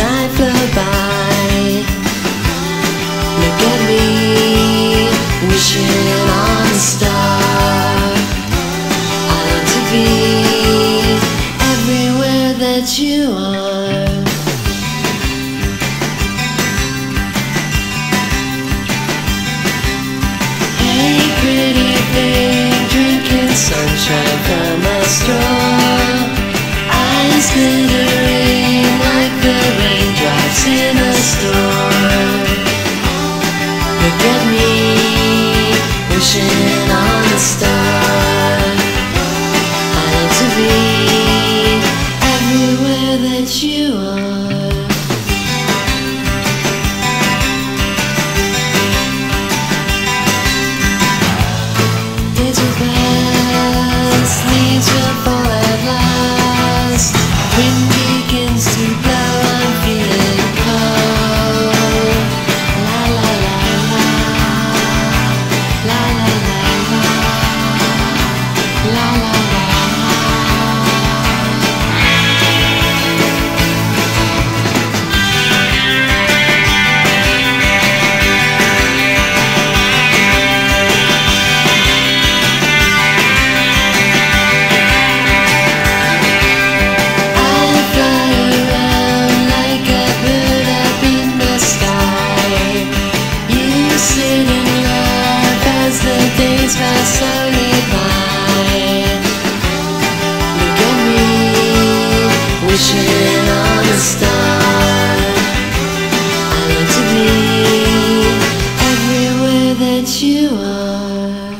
I flow by. Look at me, wishing on a star. I long to be everywhere that you are. Hey, pretty thing, drinking sunshine from a straw. Eyes glittering wishing on a star. I long to be days pass slowly by Look at me, wishing on a star. I like to be everywhere that you are.